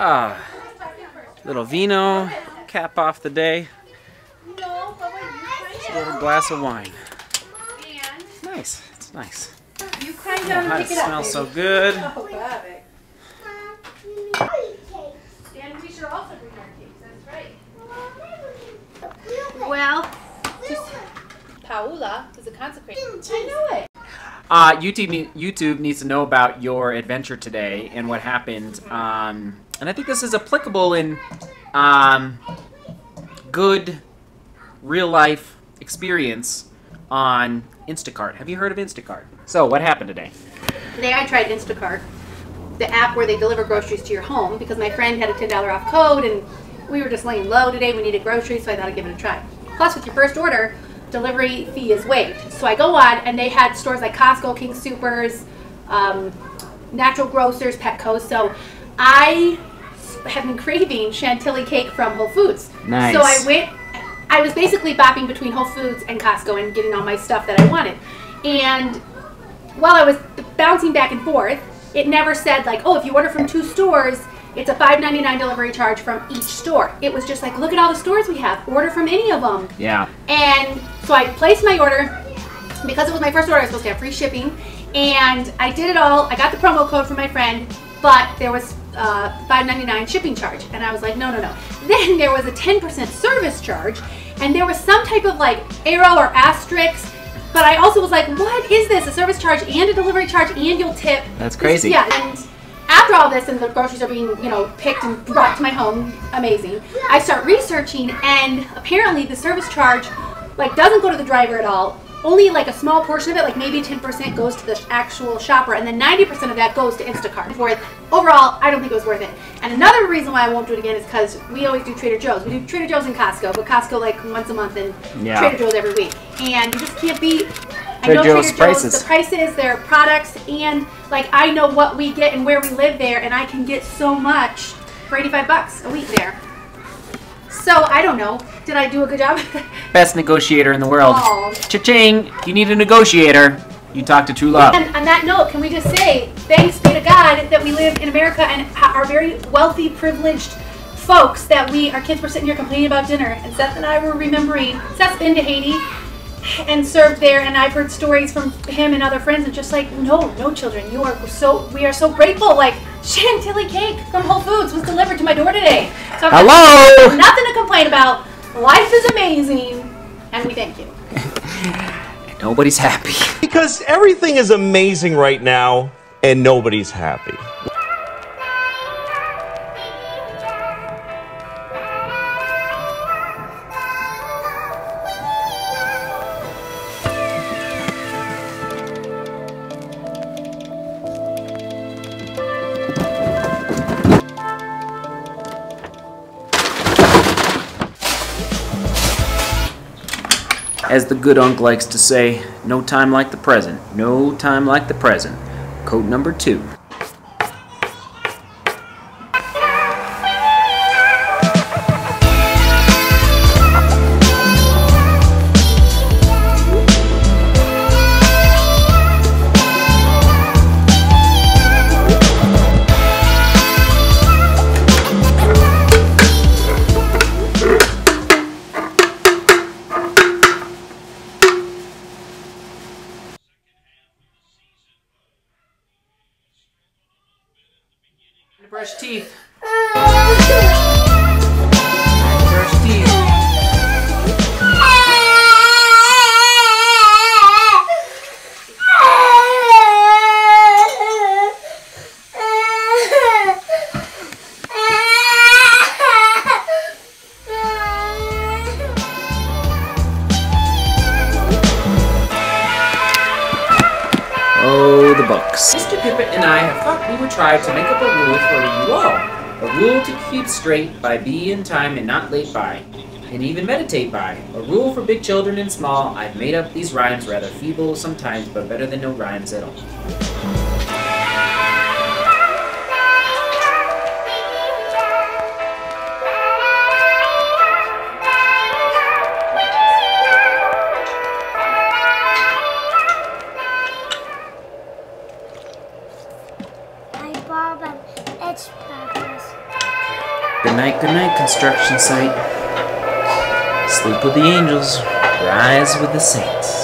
Ah, little vino, cap off the day. A little glass of wine. It's nice. It's nice. You climb Oh, down and that pick it up. smells so good. Oh, love it. And we should also bring our cakes. That's right. Well, just Paula is a consecrated. I know it. Uh, YouTube, YouTube needs to know about your adventure today and what happened. Um, and I think this is applicable in um, good real life experience on Instacart. Have you heard of Instacart? So, what happened today? Today I tried Instacart, the app where they deliver groceries to your home, because my friend had a $10 off code and we were just laying low today. We needed groceries, so I thought I'd give it a try. Plus, with your first order, delivery fee is waived. So I go on, and they had stores like Costco, King Soopers, um, Natural Grocers, Petco. So I have been craving chantilly cake from Whole Foods. Nice. So I went. I was basically bopping between Whole Foods and Costco and getting all my stuff that I wanted. And while I was bouncing back and forth, it never said like, oh, if you order from two stores, it's a $5.99 delivery charge from each store. It was just like, look at all the stores we have. Order from any of them. Yeah. And so I placed my order. Because it was my first order, I was supposed to have free shipping. And I did it all. I got the promo code from my friend, but there was uh, $5.99 shipping charge. And I was like, no, no, no. Then there was a 10% service charge. And there was some type of like arrow or asterisk. But I also was like, what is this? A service charge and a delivery charge and you'll tip. That's This- crazy. yeah. And after all this and the groceries are being, you know, picked and brought to my home, amazing. I start researching and apparently the service charge like doesn't go to the driver at all. Only like a small portion of it, like maybe 10% goes to the actual shopper and then 90% of that goes to Instacart. Worth overall, I don't think it was worth it. And another reason why I won't do it again is because we always do Trader Joe's. We do Trader Joe's and Costco, but Costco like once a month and Yeah. Trader Joe's every week. And you just can't beat I know Trader Joe's, prices. the prices, their products, and like I know what we get and where we live there, and I can get so much for 85 bucks a week there. So I don't know. Did I do a good job? Best negotiator in the world. Aw. Cha-ching! You need a negotiator, you talk to True Love. and on that note, can we just say thanks be to God that we live in America and are very wealthy, privileged folks that we our kids were sitting here complaining about dinner, and Seth and I were remembering. Seth's been to Haiti and served there, and I've heard stories from him and other friends, and just like no, no children, you are so we are so grateful. Like chantilly cake from Whole Foods was delivered to my door today. So I've got Hello! nothing to complain about. Life is amazing, and we thank you. Nobody's happy. Because everything is amazing right now and nobody's happy. As the good unk likes to say, no time like the present. No time like the present. Code number two. Brush teeth. Ah. The books. Mr. Pippet and I have thought we would try to make up a rule for you all. A rule to keep straight by be in time and not late by. And even meditate by. A rule for big children and small. I've made up these rhymes rather feeble sometimes, but better than no rhymes at all. Good night, good night, construction site. Sleep with the angels, rise with the saints.